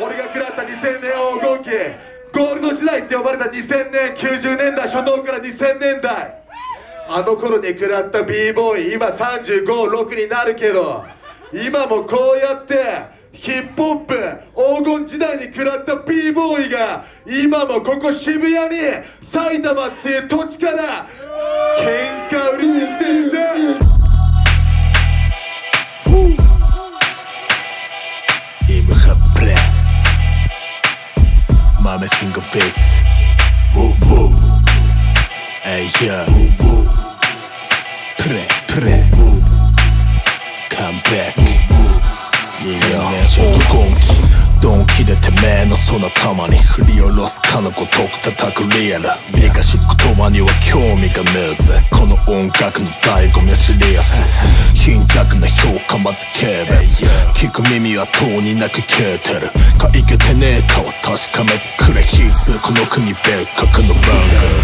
俺が食らった2000年黄金期ゴールド時代って呼ばれた2000年90年代初頭から2000年代。あの頃に食らった b ボーイ今356になるけど今もこうやってヒップホップ黄金時代に食らった b ボーイが今もここ渋谷に埼玉っていう土地から Mame single beats Woo woo. Hey yeah. Woo woo Pre pre. Come back. Yeah. ちょっと今季ドンキでてめえのその玉に振り下ろすかのごとく叩くリアル理解しつく言葉には興味がねえぜこの音楽の醍醐味は知りやすい貧弱な評価まで軽蔑。聞く耳はとうになく消えてる。かいけてねえかを確かめてくれ。必須この国別格の番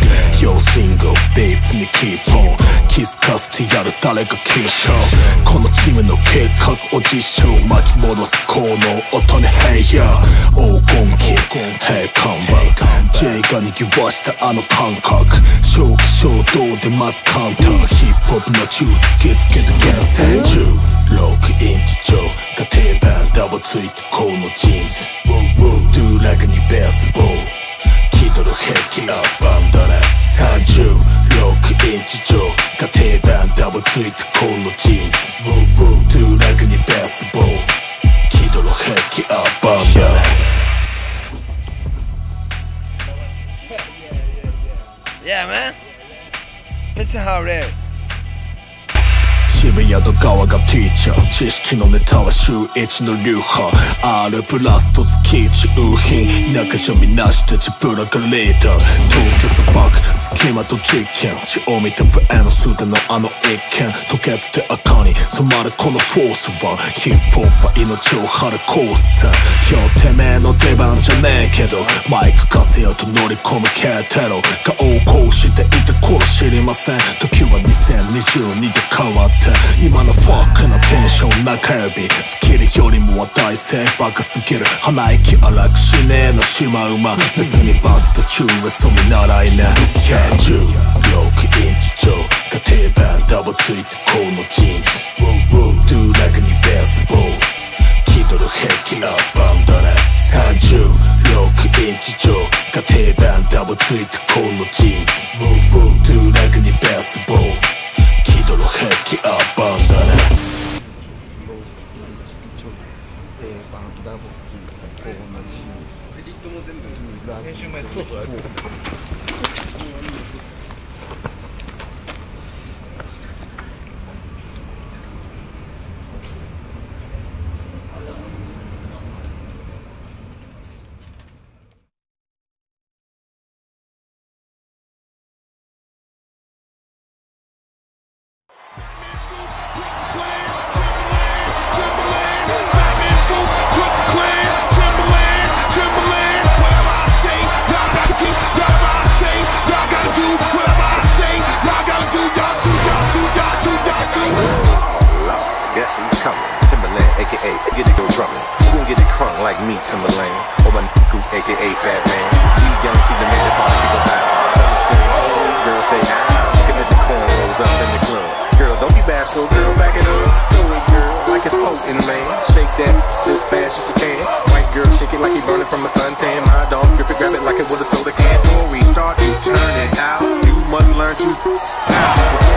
組要シングル。ビーツにキーポン気づかせてやる誰が緊張このチームの計画を実証巻き戻す効能音に平野黄金期。平看板 J がにぎわしたあの感覚正気衝動でまずカウンターヒップホップの銃突きつけて現世16インチ上が定番ダボついてこのジーンズ。ドゥーラグにベースボール気取る壁なバンダナ36インチ上か定番ダボついたこのジーンズ。ウォーウォートゥーラグにベースボール気取る兵器アバンダー Yeah, man. It's a hard day. 渋谷と川がティーチャー。知識のネタは週一の流派。R プラスと月1中庶民なし立ちブラクレーター。東京砂漠隙間と実験血を見たブエの素手のあの一見溶けつて赤に染まるこのフォースは。ヒップホップは命を張るコースターょうてめえの出番じゃねえけどマイク稼よと乗り込む軽テロ。顔をこうしていた頃知りません。時は2022で変わって今のフォーステンション中指。スキルよりも話題性バカすぎる鼻息荒くしねえのシマウマネズミバスと QS を見習いね36インチ上。が定番ダボついてこのジーンズ。ウォーウォー。ドゥーラグにベースボール。気取る壁なバンダナ36インチ上。が定番ダボついてこのジーンズ。ウォーウォー。ドゥーラグにベースボール。気取る壁なバン定番ダボツーと同じセリットも全部編集前そうそう Thank you. Me, Timberland. Or my nigga, aka Fat Man. We young, man that bought people back. Girl say, oh, girl say, ah. Looking at the corn rolls up in the club. Girl, don't be bashful, girl, back it up. Do it, girl, like it's potent, man. Shake that as fast as you can. White girl, shake it like he burning from a suntan. My dog, grip it, grab it like it was a soda can. We start, you turn it out. You must learn to